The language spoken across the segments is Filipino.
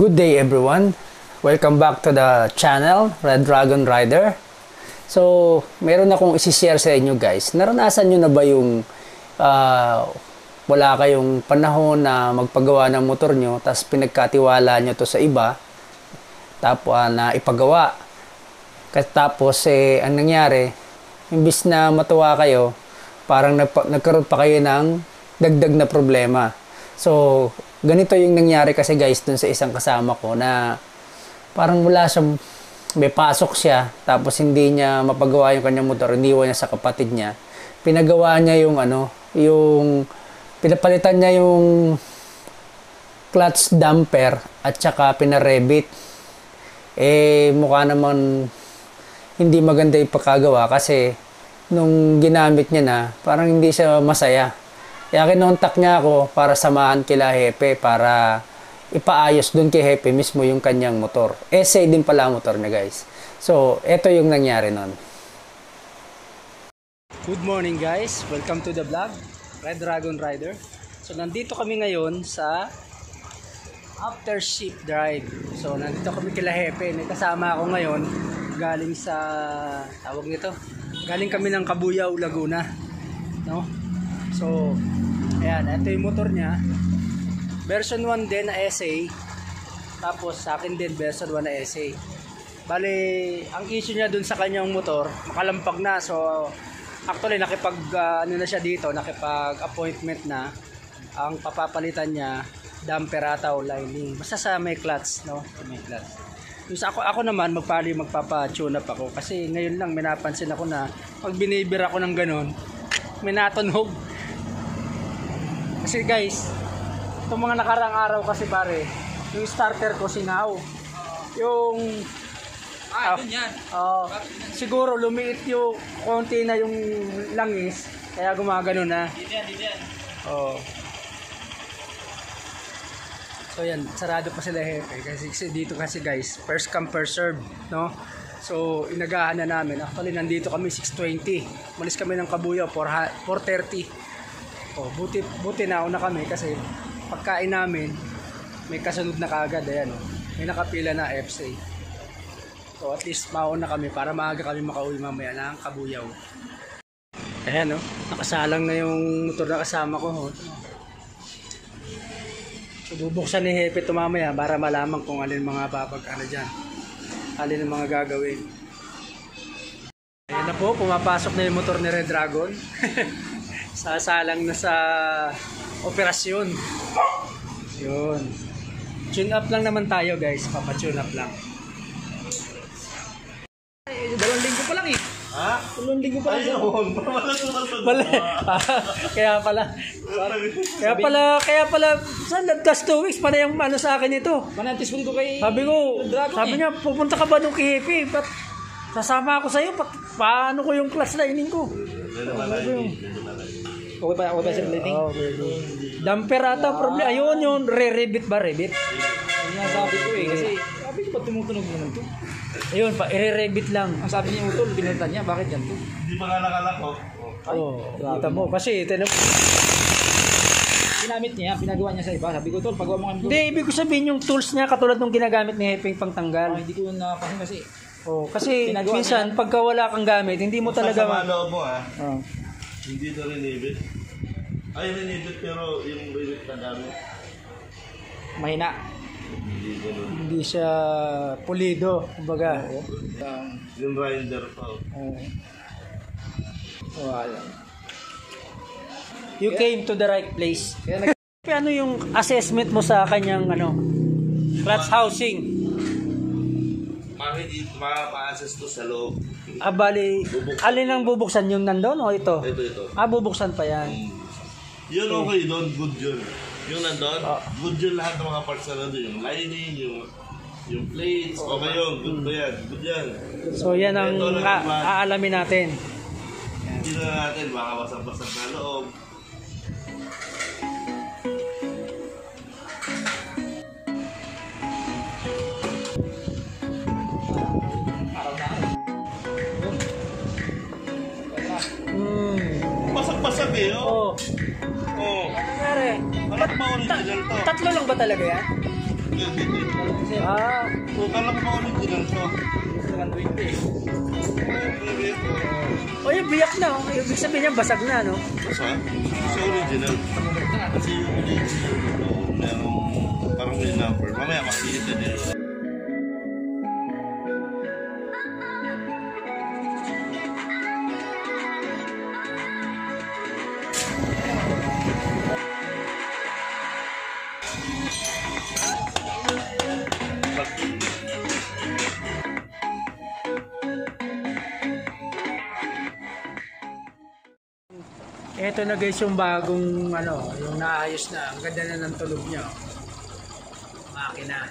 Good day everyone. Welcome back to the channel, Red Dragon Rider. So, meron akong isi-share sa inyo guys. Naranasan nyo na ba yung uh, wala kayong panahon na magpagawa ng motor nyo tapos pinagkatiwala nyo to sa iba tapos uh, na ipagawa. Tapos eh, ang nangyari, imbis na matuwa kayo, parang nagkaroon pa kayo ng dagdag na problema. So, ganito yung nangyari kasi guys dun sa isang kasama ko na parang wala siyang may pasok siya tapos hindi niya mapagawa yung kanyang motor iniwan niya sa kapatid niya. Pinagawa niya yung ano yung pinapalitan niya yung clutch damper at saka pinarebit. Eh mukha naman hindi maganda yung pagkagawa kasi nung ginamit niya na parang hindi siya masaya kaya kinontak niya ako para samahan kila Hepe para ipaayos dun kay Hepe mismo yung kanyang motor. Essay din pala motor niya guys. So, ito yung nangyari nun. Good morning guys. Welcome to the vlog. Red Dragon Rider. So, nandito kami ngayon sa after ship drive. So, nandito kami kila Hepe. May kasama ako ngayon galing sa tawag nito. Galing kami ng Kabuyaw, Laguna. No? So, ayan, ito yung motor niya. Version 1 din na SA. Tapos sa akin din version 1 na SA. Bale, ang issue niya dun sa kanyang motor, makalampag na. So, actually nakipag uh, ano na siya dito, nakipag appointment na. Ang papapalitan niya damper ata o lining. Basta sa may clutch, no? Sa may clutch. Tapos ako, ako naman, magpali magpapa-tune up ako. Kasi ngayon lang, may napansin ako na pag binibir ako ng ganun, may natunog kasi guys, itong mga nakarang araw kasi pare, yung starter ko singaw. Yung Ah, uh, yan. Uh, siguro lumiit yung konti na yung langis, kaya gumagano na. Dito yan, dito yan. Oh. So yan, sarado pa sila hepe kasi, kasi dito kasi guys, first come first serve, no? So inagahan na namin. Actually nandito kami 6:20. Malis kami ng Kabuyaw 4:30. Oh, buti buti na una kami kasi pagkain namin may kasunod na kaagad ayan oh. May nakapila na FC. So at least mauna kami para maaga kami makauwi mamaya ng Kabuyaw. Ayan oh, nakasalang na yung motor na kasama ko oh. So bubuksan ni Hepe ito mamaya para malaman kung alin mga babag ano dyan. Alin ang mga gagawin. Ayan na po, pumapasok na yung motor ni Red Dragon. sasalang na sa operasyon. Yun. Tune up lang naman tayo guys. Papa-tune up lang. Eh, dalawang linggo pa lang eh. Ha? Dalawang linggo pa lang. Ay, noon. Pala. kaya pala. Kaya pala, kaya pala, saan last two weeks pa na yung ano sa akin ito. Manantis ko kay... Sabi ko, sabi eh. niya, pupunta ka ba nung Hepe? Ba't sasama ako sa'yo? Ba't paano ko yung class lining ko? Okay pa, okay pa sa plating? Oh, okay. Damper ata problem. Ayun yun, re-rebit ba? Rebit? Yung nga sabi ko eh, kasi sabi ko ba't tumutunog naman to? Ayun pa, i-rebit lang. Ang sabi niya utol, pinalitan niya, bakit yan to? Hindi pa nga nakalako. Oh, kita mo. Kasi, tinan Ginamit niya, pinagawa niya sa iba. Sabi ko tol, pagawa mo kami. Hindi, ibig ko sabihin yung tools niya katulad nung ginagamit ni Hepeng pangtanggal. Oh, hindi ko napansin kasi. Oh, kasi Ginagawa minsan pagka wala kang gamit, hindi mo talaga Masama ma- loob mo ha. Oh. Hindi ito rinibit. Ay, rinibit pero yung rinibit na gamit. Mahina. Hindi ganun. Hindi siya pulido, kumbaga. Yung grinder pa. oh. Oh. Wala. You came to the right place. Kaya nag... Ano yung assessment mo sa kanyang ano, clutch housing? Makikit, mapa-access to sa loob. Ah, bali, alin ang bubuksan yung nandun o ito? Ito, ito. Ah, bubuksan pa yan. Yun okay doon, good yun. Yung nandun, Ah. good yun lahat ng mga parts na nandun. Yung lining, yung yung plates, okay yun, good ba yan? Good yan. So, yan ang Ito lang a- naman. aalamin natin. Hindi na natin, baka basag-basag na loob. Eh, oh. Oh. Oh. Nangyari? Alam mo, original to. Tatlo lang ba talaga yan? Ah, kala ko ba original to? Gusto lang 20 eh. o yung biyak na. Oh. Ibig sabihin niya basag na, no? Sa? Sa original. Kasi yung original, merong parang may number. Mamaya makikita din. Ito na guys yung bagong ano, yung naayos na. Ang ganda na ng tulog niya. Makina.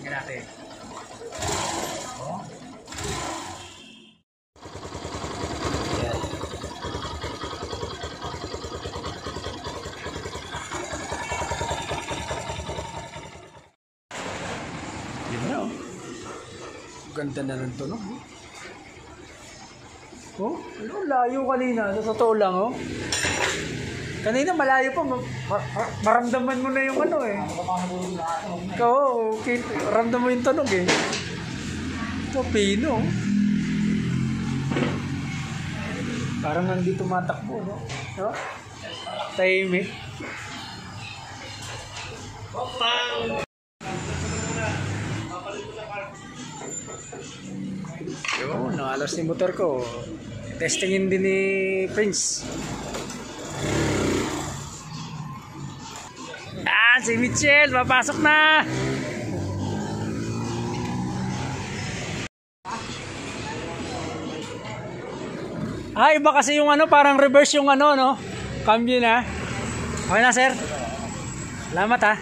Tingnan natin. Oh. Yan. Yun na oh. Ganda na ng tunog. Oh, ano, layo kanina. Sa totoo lang, oh. Kanina malayo pa, ma- ma- ma- maramdaman mo na yung ano eh. Ikaw, oh, okay, ramdam mo yung tunog eh. Ito, pino. Parang nandito matakbo, no? no? Tahimik. Yun, alas ni motor ko. Testingin din ni Prince. Ah, si Mitchell, papasok na! Ah, iba kasi yung ano, parang reverse yung ano, no? Cambio na. Okay na, sir. Salamat, ha.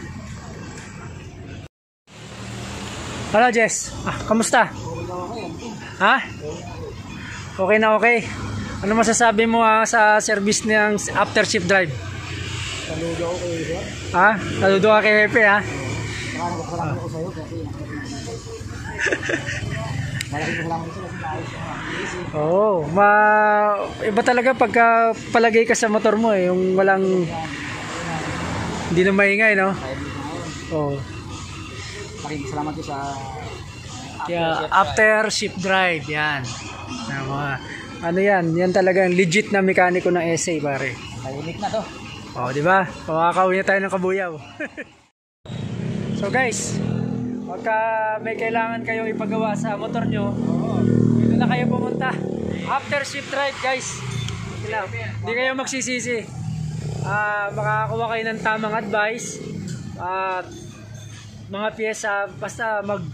Hello, Jess. Ah, kamusta? Ha? Okay na okay. Ano masasabi mo ah, sa service ng after shift drive? Saludo ako kayo sir. Ha? Saludo ka kay Hepe ha? Maraming ako sa'yo kasi ko. Oo. Oh, ma iba talaga pagka palagay ka sa motor mo eh, yung walang hindi na maingay, no? Oo. Maraming salamat ko sa Kaya after shift drive, yan. Na mga, ano yan, yan talagang legit na mekaniko ng SA, pare. Tahimik na to. Oh, di ba? Makakauwi na tayo ng kabuyaw. so guys, pagka may kailangan kayong ipagawa sa motor nyo, dito na kayo pumunta. After shift drive guys. Hindi kayo magsisisi. Ah, makakakuha kayo ng tamang advice at mga pyesa basta mag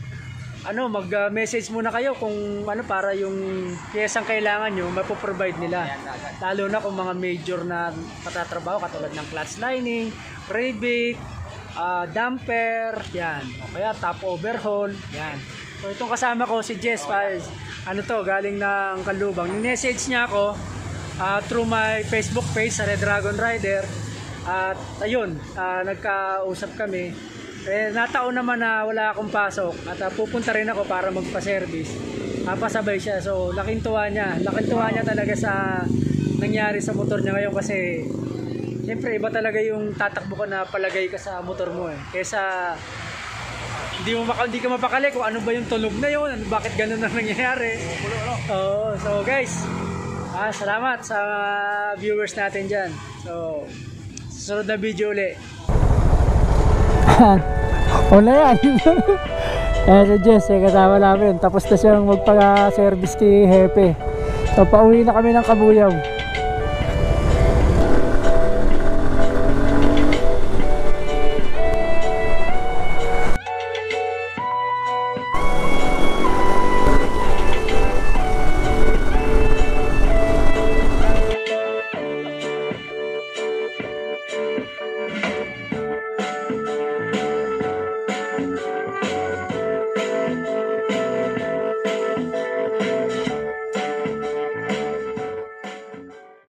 ano mag-message muna kayo kung ano para yung piyesang kailangan nyo mapoprovide nila. Lalo na kung mga major na patatrabaho katulad ng clutch lining brake ah damper yan. O kaya top overhaul yan. So itong kasama ko si Jess Files ano to galing ng Kalubang. Ni-message niya ako ah, through my Facebook page sa Red Dragon Rider. At ayun ah, nagkausap kami eh, nataon naman na wala akong pasok at ah, pupunta rin ako para magpa-service. Papasabay siya. So, laking tuwa niya. Laking tuwa niya talaga sa nangyari sa motor niya ngayon kasi Siyempre, iba talaga yung tatakbo ka na palagay ka sa motor mo eh. Kesa hindi mo maka, hindi ka mapakali kung ano ba yung tunog na yun, ano, bakit ganun ang nangyayari. Oo, so guys, ah, salamat sa viewers natin dyan. So, susunod na video ulit. Wala yan. Ayan si Jess, eh, kasama namin. Tapos na siyang magpaka-service kay Hepe. So, pauwi na kami ng Kabuyaw.